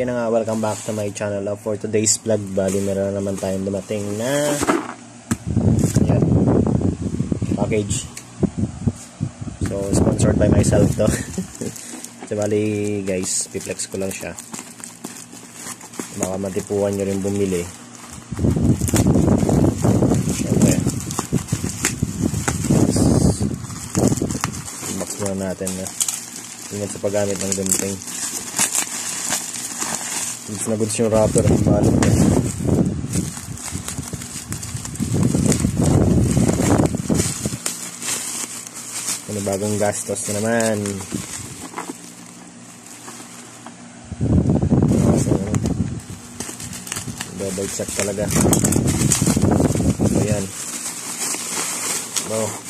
ayun na nga, welcome back to my channel. Uh, for today's vlog, bali meron na naman tayong dumating na yan, package. So, sponsored by myself to. so, bali guys, piplex ko lang siya. Baka matipuan nyo rin bumili. Siyempre. Box muna natin na. Ingat sa paggamit ng gunting. Goods na goods yung wrapper. Balot na. Ano bagong gastos na naman. Babagsak talaga. So yan. Wow.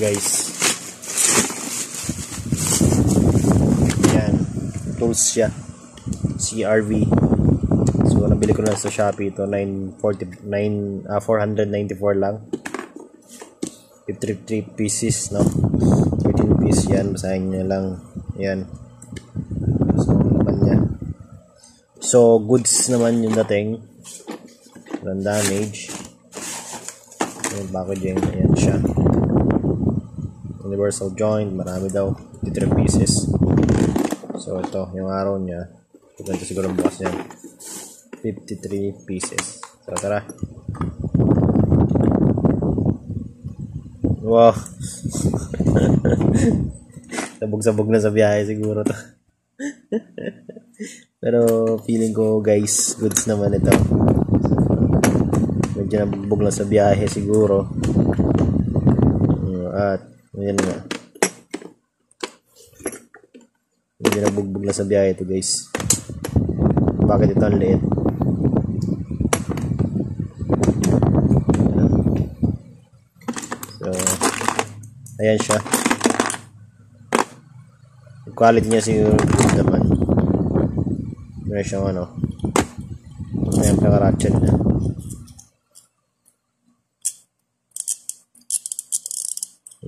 Guys. Yan. Tools siya. CRV. So nabili ko na sa Shopee ito 940 9 uh, 494 lang. 53 pieces no. 13 pieces yan. Basahin niyo lang. Yan. So naman niya. So goods naman yung dating. Walang damage. Yung packaging. Ayan siya universal joint marami daw 53 pieces. So ito yung araw niya ganito siguro bukas niya. 53 pieces. So tara. Wow. Sabog-sabog na sa biyahe siguro to. Pero feeling ko guys goods naman ito. Medyo nabubog lang sa biyahe siguro. At Ayan nga. Hindi nabugbog na sa biyahe ito guys. Bakit ito ang liit? So, ayan siya. Yung quality niya siguro good naman. Meron siyang ano. Ayan, paka-ratchet na.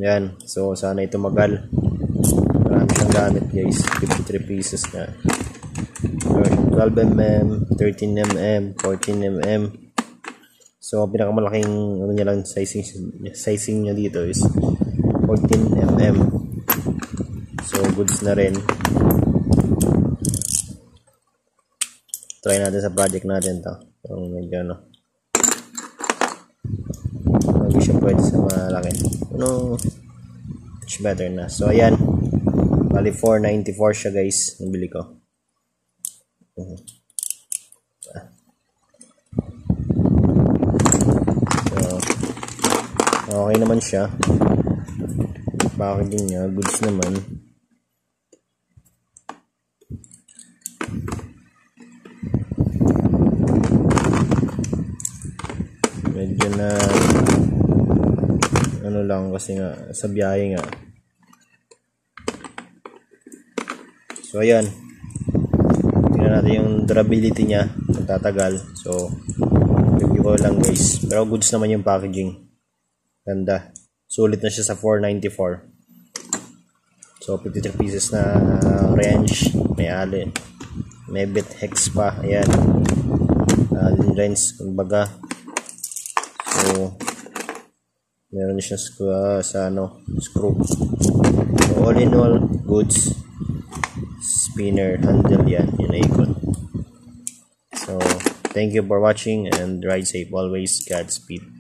Yan. So, sana ito magal. Marami siyang gamit, guys. 53 pieces na. 12mm, 13mm, 14mm. So, pinakamalaking ano niya lang sizing, sizing niya dito is 14mm. So, goods na rin. Try natin sa project natin to. So, medyo ano hindi siya pwede sa malaki. Ano? Much better na. So ayan. Bali 494 siya guys. Nabili ko. Uh-huh. so okay naman siya. Packaging niya. Goods naman. Medyo na ano lang kasi nga sa biyahe nga. So ayan. Tingnan natin yung durability niya kung tatagal. So review ko lang guys pero goods naman yung packaging. Ganda. Sulit na siya sa 494 so 53 pieces na range may alin may bit hex pa. Ayan. Alin range kumbaga. So meron siya uh, sa ano screw. So all in all goods spinner handle yan yung ikot so thank you for watching and ride safe always. Godspeed